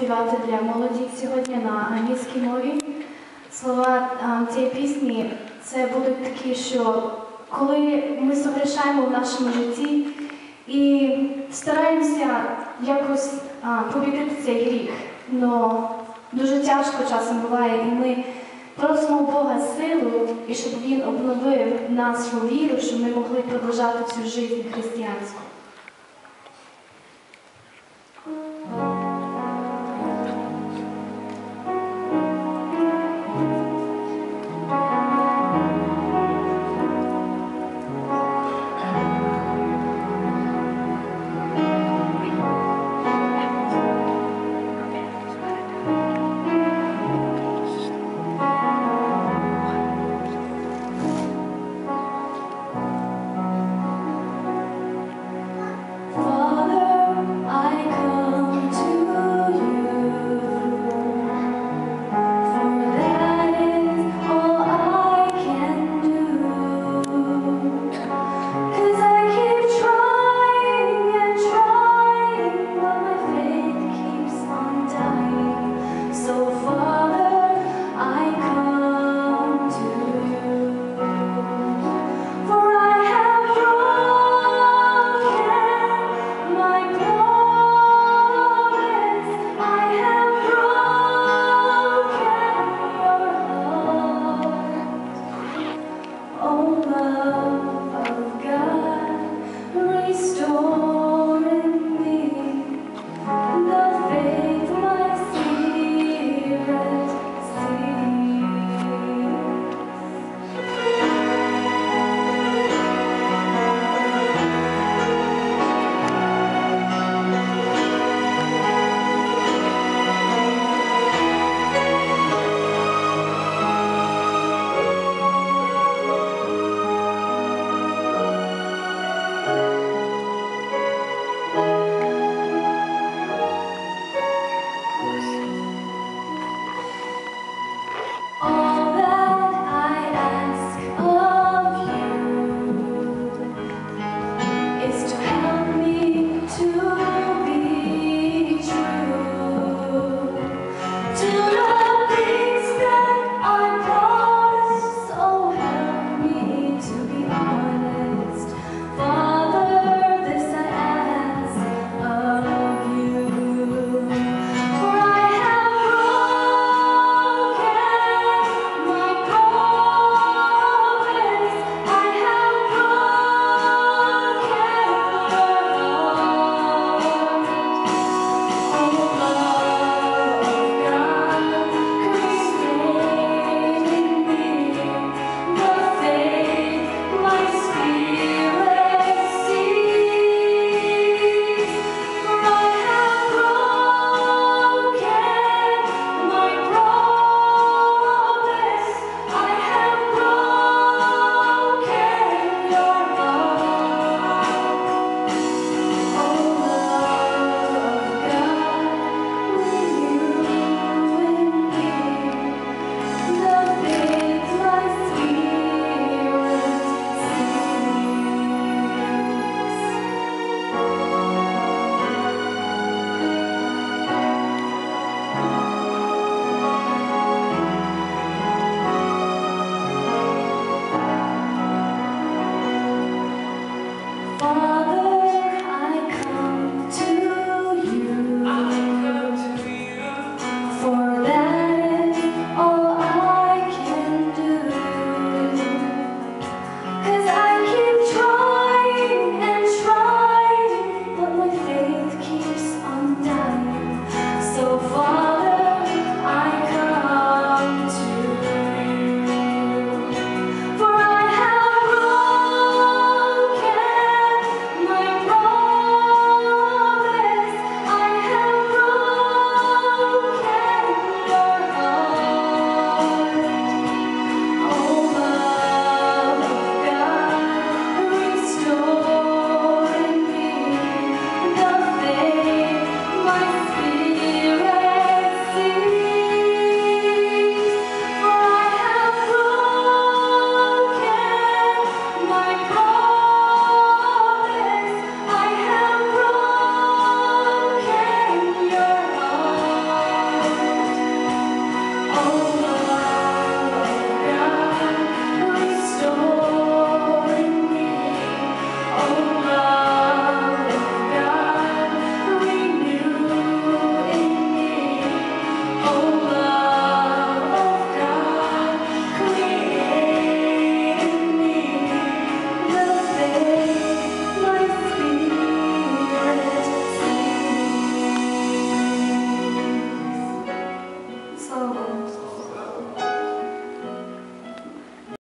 співати для молоді сьогодні на англійській мові. Слова а, цієї пісні це будуть такі, що коли ми согрішаємо в нашому житті і стараємося якось а, побідити цей гріх, але дуже тяжко часом буває, і ми просимо у Бога силу, і щоб Він обновив нашу віру, щоб ми могли продовжати цю життя християнську.